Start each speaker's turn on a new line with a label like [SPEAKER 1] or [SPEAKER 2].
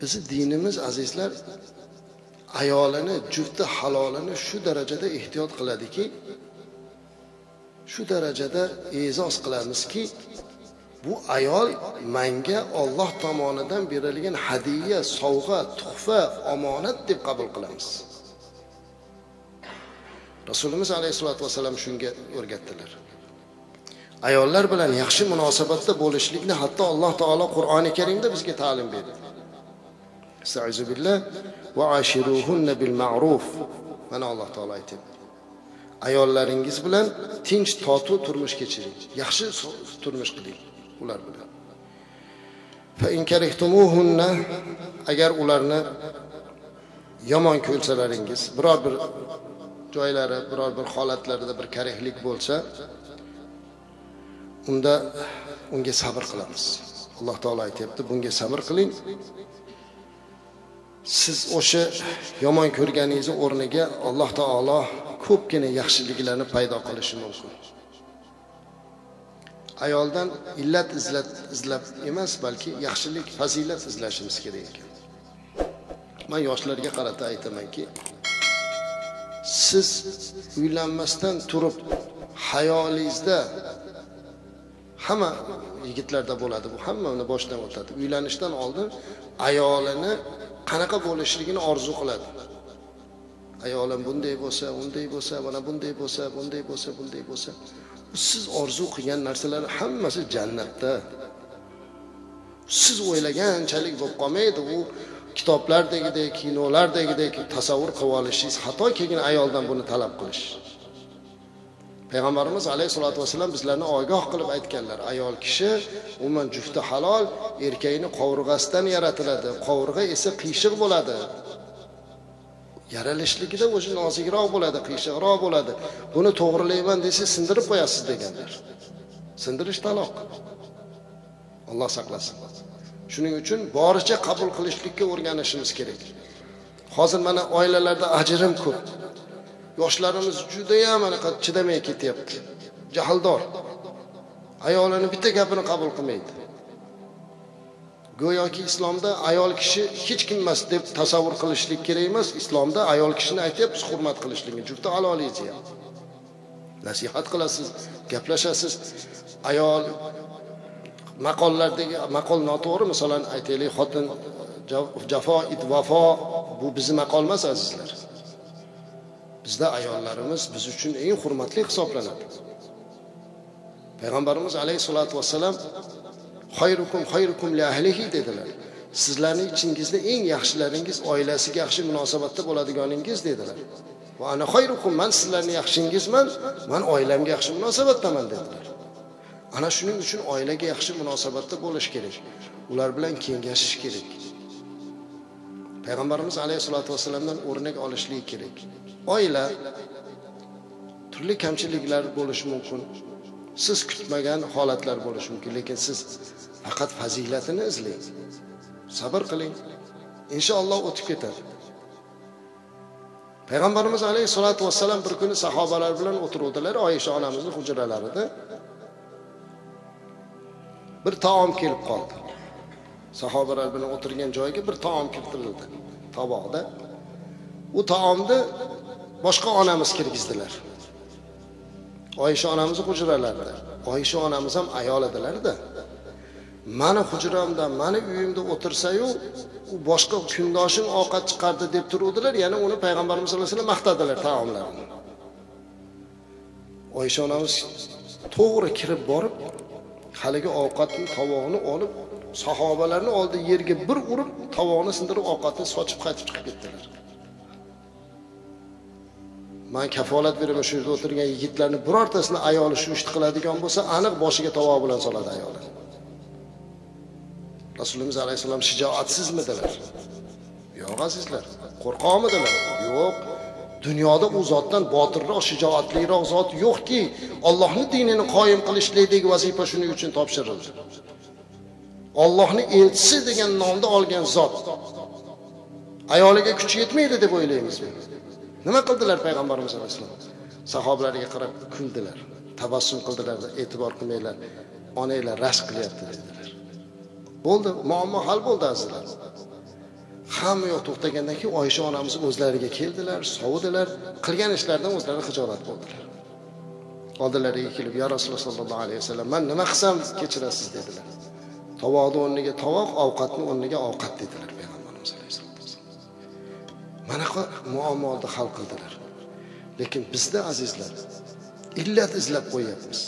[SPEAKER 1] bizni dinimiz azizlar ayolini jufti halolini shu darajada ehtiyot qiladiki shu darajada e'zoz qilamizki bu ayol manga olloh tomonidan berilgan hadya sovg'a tuhfa omonat deb qabul qilamiz. Rasulimiz alayhissalotu vassalam shunga o'rgatdilar. Ayollar bilan yaxshi munosabatda bo'lishlikni hatto alloh taolo qur'oni karimda bizga ta'lim berdi. Va ashiruhunna bil ma'ruf. Mana alloh taolo aytyapti ayollaringiz bilan tinch totuv turmush kechiring. Yaxshi turmush qiling ular bilan. Agar ularni yomon ko'rsalaringiz biror bir joylari biror bir holatlarida bir karihlik bo'lsa unda unga sabr qilamiz. Alloh taolo aytyapti bunga sabr qiling. Siz o'sha yomon ko'rganingizni o'rniga alloh taolo ko'pgina yaxshiliklarni paydo qilishi mumkin. Ayoldan illat izlab izlab emas balki yaxshilik fazilat izlashimiz kerak ekan. Man yoshlarga qarata aytamanki siz uylanmasdan turib hayolingizda hamma yigitlarda bo'ladi. Bu hammani boshidan o'tadi. Uylanishdan oldin ayolini qanaqa bo'lishligini orzu qiladi. Ayolim bunday bo'lsa unday bo'lsa mana bunday bo'lsa bunday bo'lsa bunday bo'lsa. Siz orzu qilgan narsalar hammasi jannatda. Siz o'ylaganchalik bo'lib qolmaydi u kitoblardagidek kinolardagidek tasavvur qilib olishingiz. Xato keyin ayoldan buni talab qilish. Payg'ambarimiz alayhissalotu vassalam bizlarni ogoh qilib aytganlar. Ayol kishi umuman jufti halol erkakni qovurg'asidan yaratiladi. Qovurg'a esa qiyshiq bo'ladi. Yaralishligida o'zi nozikroq bo'ladi qiyshiqroq bo'ladi. Buni to'g'rilayman desa sindirib qo'yasiz deganlar. Sindirish taloq. Alloh saqlasin. Shuning uchun boricha qabul qilishlikka o'rganishimiz kerak. Hozir mana oilalarda ajrim ko'p. Yoshlarimiz judayam anaqa chidamay ketyapti. Jahldor. Ayolini bitta gapini qabul qilmaydi. Go'yoki islomda ayol kishi hech kim emas deb tasavvur qilishlik kerak emas. Islomda ayol kishini aytyapmiz hurmat qilishlikni. Jufti halolingiz ham nasihat qilasiz gaplashasiz. Ayol maqollardagi maqol noto'g'ri. Masalan aytaylik xotin jafo it vafo bu bizni maqol emas azizlar. Bizda ayollarimiz biz uchun eng hurmatli hisoblanadi. Payg'ambarimiz alayhissalotu vassalam xayrukum xayrukum li ahlihi dedilar. Sizlarni ichingizda eng yaxshilaringiz oilasiga yaxshi munosabatda bo'ladiganingiz dedilar. Va ana xayrukum man sizlarni yaxshingizman man oilamga yaxshi munosabatdaman dedilar. Ana shuning uchun oilaga yaxshi munosabatda bo'lish kerak ular bilan kengashish kerak. Payg'ambarimiz alayhissalotu vassalamdan o'rnak olishlik kerak. Oila turli kamchiliklar bo'lishi mumkin. Siz kutmagan holatlar bo'lishi mumkin lekin siz faqat fazilatini izlang. Sabr qiling. Inshaalloh o'tib ketadi payg'ambarimiz alayhissalotu vassalam bir kuni sahobalar bilan o'tiruvdilar oyisha onamizni hujralarida. Bir taom kelib qoldi. Sahobalar bilan o'tirgan joyiga bir taom kiritildi toboqda u taomni boshqa onamiz kirgizdilar. Oyisha onamizni hujralarida oyisha onamiz ham ayol edilarda mani hujramda mani uyimda o'tirsayu u boshqa kundoshim ovqat chiqardi deb turuvdilar yana uni payg'ambarimiz sallallohu alayhi vasallam maqtadilar taomlarini. Oyisha onamiz to'g'ri kirib borib haligi ovqatni tovog'ini olib sahobalarni oldida yerga bir urib tovoqni sindirib ovqatni sochib qaytib chiqib ketdilar. Man kafolat beraman shu yerda o'tirgan yigitlarni birortasini ayoli shu ishni qiladigan bo'lsa aniq boshiga tovoq bilan soladi ayoli. Rasulimiz alayhissalom shijoatsizmidilar? Yo'q azizlar qo'rqoqmidilar? Yo'q. Dunyoda u zotdan botirroq shijoatliroq zot yo'qki ollohni dinini qoyim qilishlikdagi vazifa shuning uchun topshirildi. Ollohni elchisi degan nomni olgan zot ayoliga kuchi yetmaydi deb o'ylaymizmi? Nima qildilar payg'ambarimiz alayhissalom sahobalariga qarab kuldilar tabassum qildilar e'tibor qilmanglar onanglar rashk qilyapti dedilar. Bo'ldi muammo hal bo'ldi azizlar. Hamma yoq to'xtagandan keyin oysha onamiz o'zlariga keldilar sovidilar qilgan ishlaridan o'zlari hijolat bo'ldilar. Oldilariga kelib yo rasululloh sollallohu alayhi vasallam man nima qilsam kechirasiz? dedilar. Tovoqni o'rniga tovoq ovqatni o'rniga ovqat dedilar payg'ambarimiz mana vassalom muammoni hal qildilar. Lekin bizda azizlar illat izlab qo'yyapmiz.